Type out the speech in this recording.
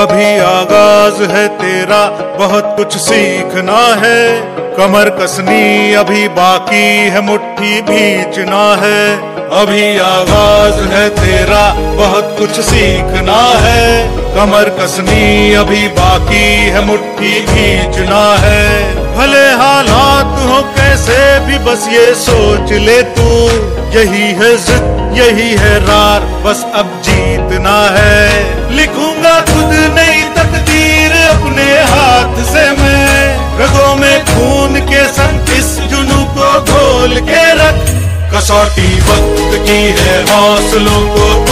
अभी आगाज़ है तेरा, बहुत कुछ सीखना है। कमर कसनी अभी बाकी है, मुट्ठी भींचना है। अभी आगाज़ है तेरा, बहुत कुछ सीखना है। कमर कसनी अभी बाकी है, मुट्ठी भींचना है। भले हालात हो, कैसे भी बस ये सोच ले तू। यही है जिद यही है रार, बस अब जीतना है। लिखूँगा खुद नई तकदीर, अपने हाथ से मैं। रगों में खून के संग इस जुनू को घोल के रख। कसौटी वक्त की है, हौसलों को